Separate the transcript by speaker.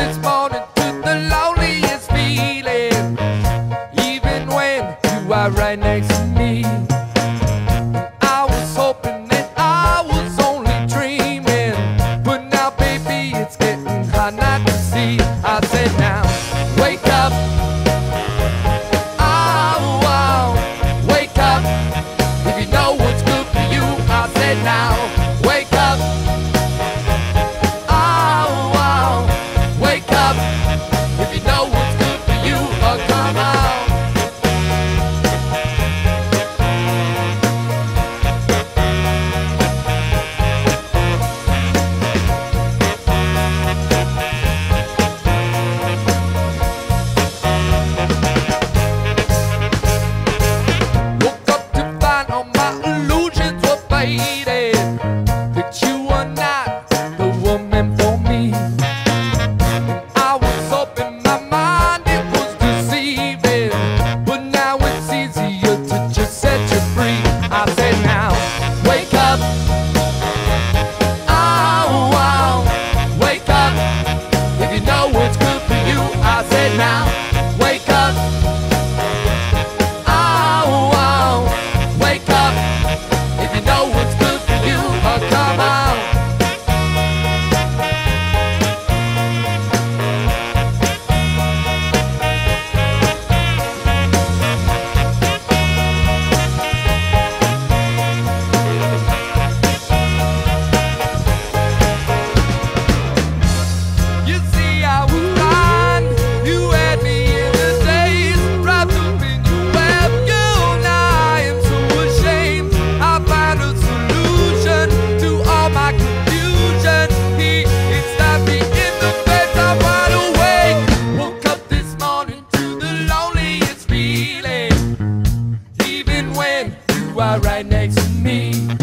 Speaker 1: that's born into the loneliest feeling. Even when you are right next to me. when you are right next to me.